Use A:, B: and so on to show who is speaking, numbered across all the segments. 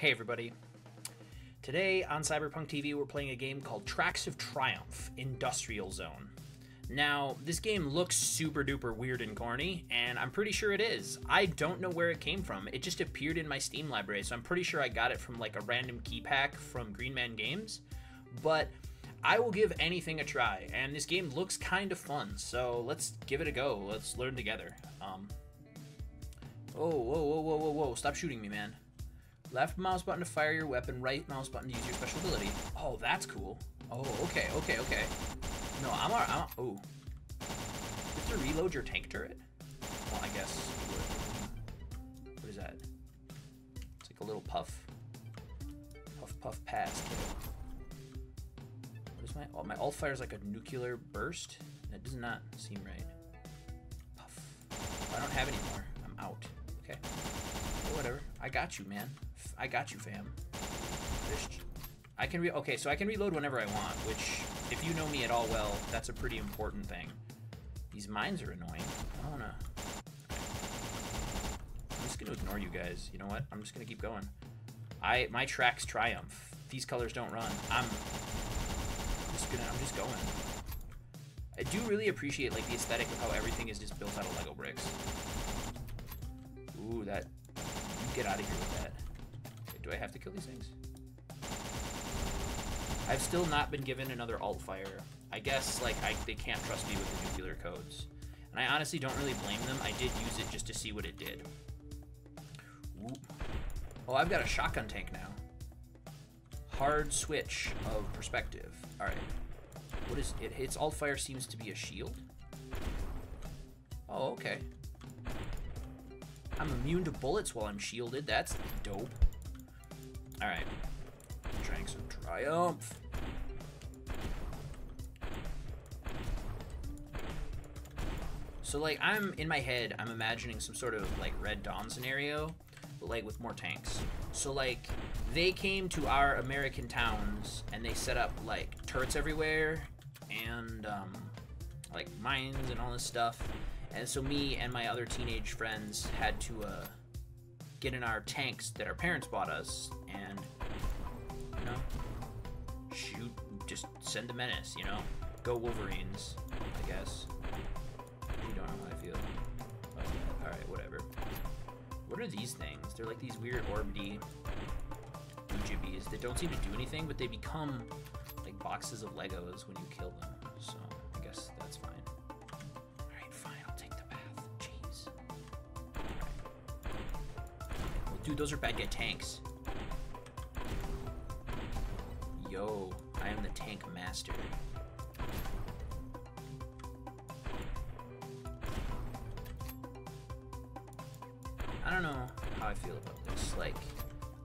A: Hey everybody. Today on Cyberpunk TV, we're playing a game called Tracks of Triumph Industrial Zone. Now, this game looks super duper weird and corny, and I'm pretty sure it is. I don't know where it came from. It just appeared in my Steam library, so I'm pretty sure I got it from like a random key pack from Green Man Games. But I will give anything a try, and this game looks kind of fun, so let's give it a go. Let's learn together. Um, oh, whoa, whoa, whoa, whoa, whoa, stop shooting me, man. Left mouse button to fire your weapon, right mouse button to use your special ability. Oh, that's cool. Oh, okay, okay, okay. No, I'm alright. I'm, oh. You to reload your tank turret? Well, I guess What is that? It's like a little puff. Puff, puff, pass. What is my... Oh, my alt fire is like a nuclear burst? That does not seem right. Puff. I don't have any more. I'm out. Okay. I got you, man. I got you, fam. I can re- okay, so I can reload whenever I want, which, if you know me at all well, that's a pretty important thing. These mines are annoying. I don't wanna... I'm just gonna ignore you guys. You know what? I'm just gonna keep going. I my tracks triumph. These colors don't run. I'm just gonna I'm just going. I do really appreciate like the aesthetic of how everything is just built out of Lego bricks. Ooh, that get out of here with that. Okay, do I have to kill these things? I've still not been given another alt fire. I guess like I, they can't trust me with the nuclear codes. And I honestly don't really blame them. I did use it just to see what it did. Oh, I've got a shotgun tank now. Hard switch of perspective. Alright. What is it? Its alt fire seems to be a shield. Oh, okay. I'm immune to bullets while I'm shielded. That's dope. Alright. Trying some triumph. So like I'm in my head, I'm imagining some sort of like Red Dawn scenario, but like with more tanks. So like they came to our American towns and they set up like turrets everywhere and um, like mines and all this stuff. And so me and my other teenage friends had to uh, get in our tanks that our parents bought us and you know shoot, just send the menace. You know, go Wolverines, I guess. You don't know how I feel. Oh, all right, whatever. What are these things? They're like these weird orbidy jibbies that don't seem to do anything, but they become like boxes of Legos when you kill them. Those are bad guy tanks. Yo, I am the tank master. I don't know how I feel about this. Like,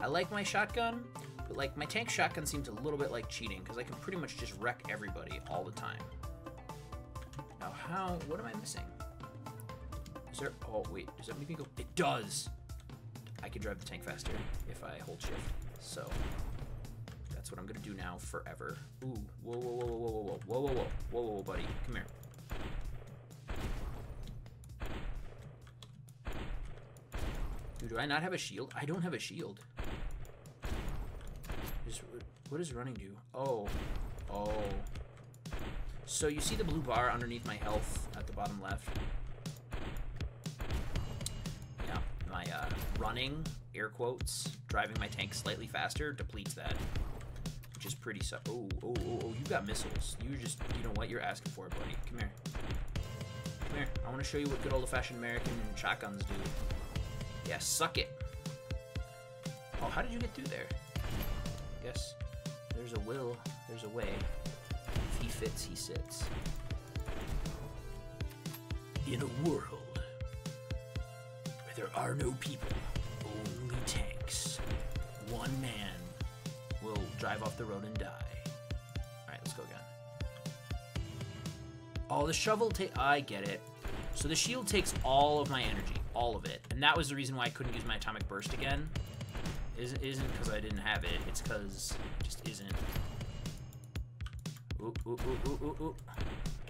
A: I like my shotgun, but like my tank shotgun seems a little bit like cheating because I can pretty much just wreck everybody all the time. Now, how? What am I missing? Is there? Oh wait, does that make me go? It does. I can drive the tank faster if I hold shift. So that's what I'm gonna do now forever. Ooh, whoa, whoa, whoa, whoa, whoa, whoa, whoa, whoa, whoa, whoa, whoa, buddy, come here. Dude, do I not have a shield? I don't have a shield. Just, what does running do? Oh. Oh. So you see the blue bar underneath my health at the bottom left? Running, air quotes, driving my tank slightly faster depletes that. Which is pretty su- oh, oh, oh, oh, you got missiles. You just, you know what, you're asking for buddy. Come here. Come here. I want to show you what good old-fashioned American shotguns do. Yeah, suck it. Oh, how did you get through there? I Guess there's a will, there's a way. If he fits, he sits. In a world there are no people, only tanks, one man will drive off the road and die. Alright, let's go again. Oh, the shovel take. I get it. So the shield takes all of my energy, all of it, and that was the reason why I couldn't use my atomic burst again. Isn't isn't because I didn't have it. It's because it just isn't. Ooh ooh ooh ooh ooh ooh.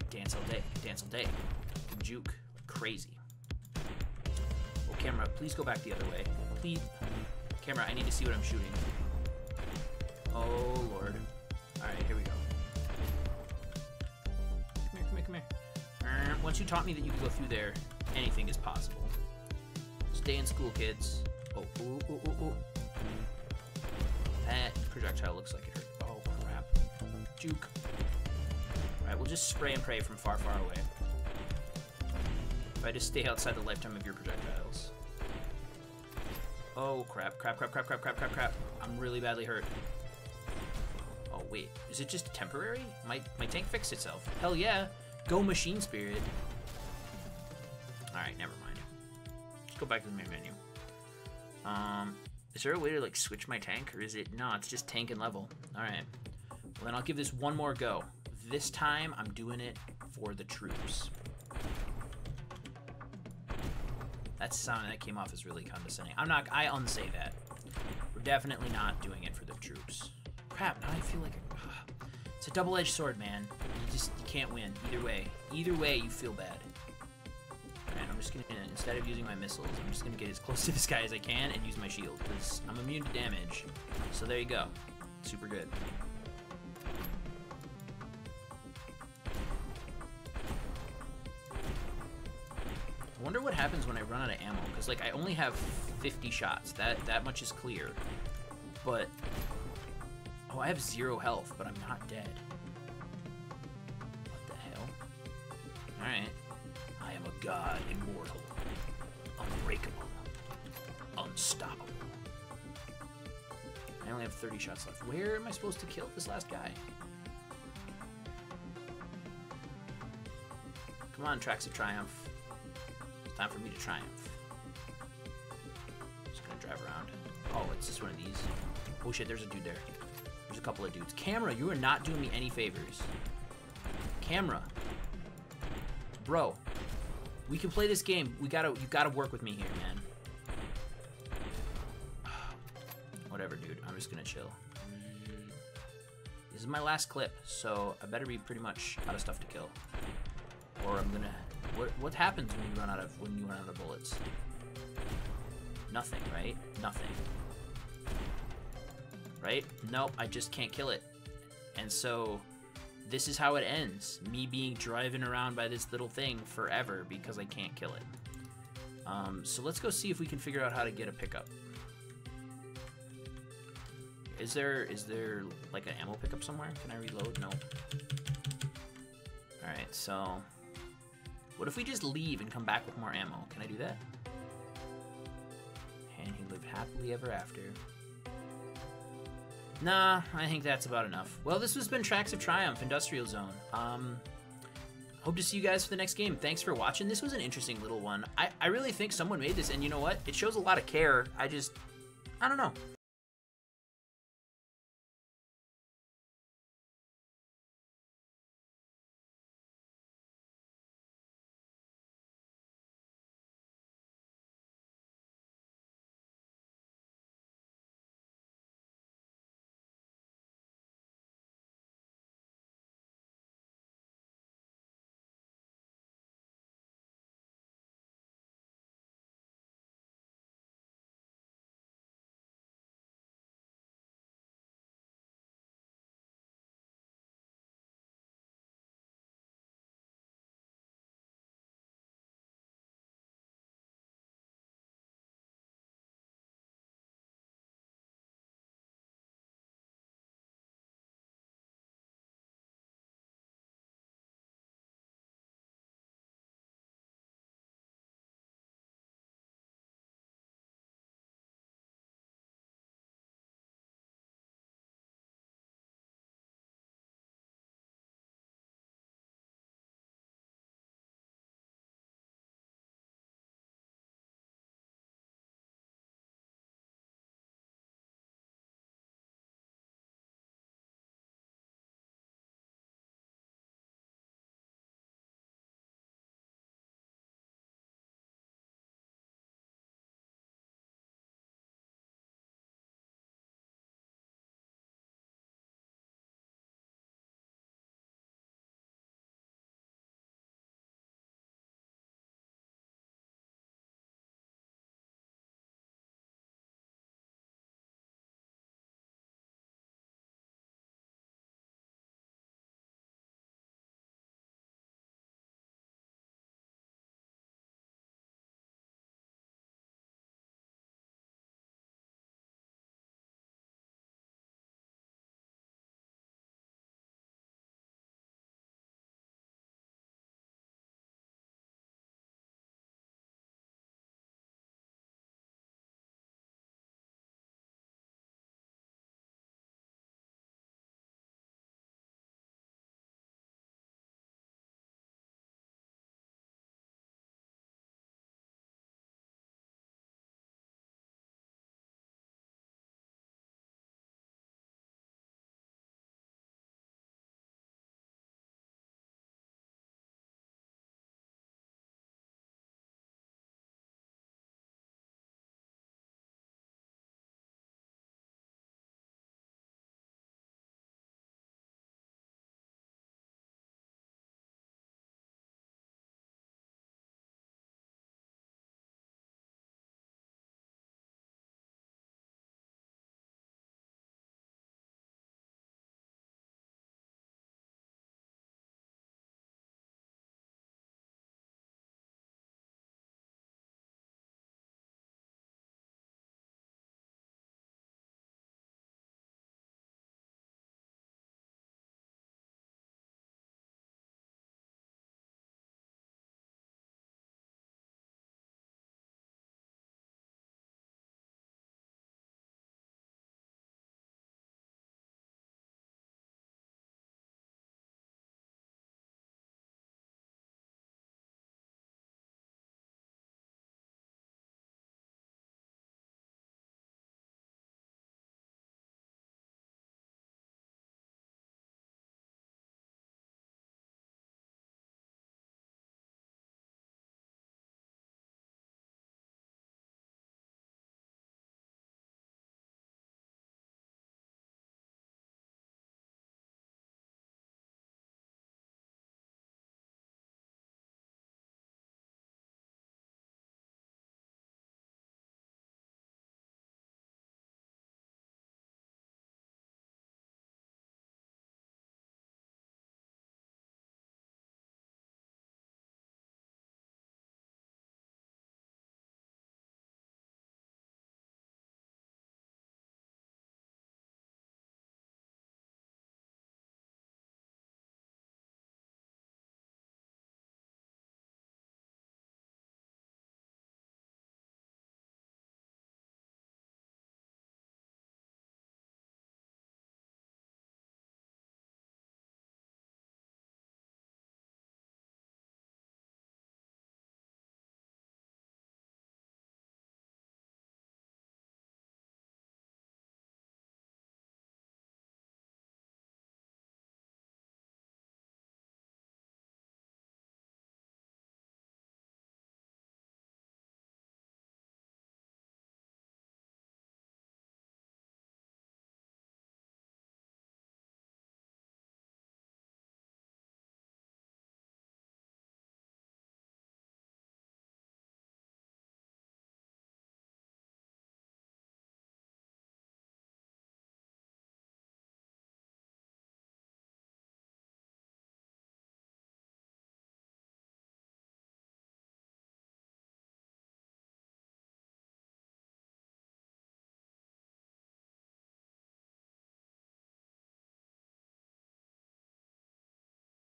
A: Dance all day, dance all day. Juke crazy. Camera, please go back the other way. Please. Camera, I need to see what I'm shooting. Oh, Lord. Alright, here we go. Come here, come here, come here. Uh, Once you taught me that you could go through there, anything is possible. Stay in school, kids. Oh, ooh, ooh, ooh, ooh. That projectile looks like it hurt. Oh, crap. Juke. Alright, we'll just spray and pray from far, far away. If I just stay outside the lifetime of your projectiles. Oh, crap, crap, crap, crap, crap, crap, crap, crap. I'm really badly hurt. Oh, wait. Is it just temporary? My, my tank fixed itself. Hell yeah. Go Machine Spirit. Alright, never mind. Let's go back to the main menu. Um, is there a way to, like, switch my tank? Or is it... No, it's just tank and level. Alright. Well, then I'll give this one more go. This time, I'm doing it for the troops. That sound that came off is really condescending. I'm not... I unsay that. We're definitely not doing it for the troops. Crap, now I feel like... A, ugh. it's a double-edged sword, man. You just you can't win. Either way. Either way, you feel bad. And I'm just gonna... Instead of using my missiles, I'm just gonna get as close to this guy as I can and use my shield. Because I'm immune to damage. So there you go. Super good. Run out of ammo, because, like, I only have 50 shots. That, that much is clear. But... Oh, I have zero health, but I'm not dead. What the hell? Alright. I am a god, immortal, unbreakable, unstoppable. I only have 30 shots left. Where am I supposed to kill this last guy? Come on, Tracks of Triumph. Time for me to triumph. Just gonna drive around. Oh, it's just one of these. Oh shit, there's a dude there. There's a couple of dudes. Camera, you are not doing me any favors. Camera. Bro. We can play this game. We gotta you gotta work with me here, man. Whatever, dude. I'm just gonna chill. This is my last clip, so I better be pretty much out of stuff to kill. Or I'm gonna what what happens when you run out of when you run out of bullets? Nothing, right? Nothing. Right? Nope, I just can't kill it. And so this is how it ends. Me being driven around by this little thing forever because I can't kill it. Um, so let's go see if we can figure out how to get a pickup. Is there is there like an ammo pickup somewhere? Can I reload? No. Alright, so what if we just leave and come back with more ammo? Can I do that? And he lived happily ever after. Nah, I think that's about enough. Well, this has been Tracks of Triumph, Industrial Zone. Um, hope to see you guys for the next game. Thanks for watching. This was an interesting little one. I, I really think someone made this, and you know what? It shows a lot of care. I just, I don't know.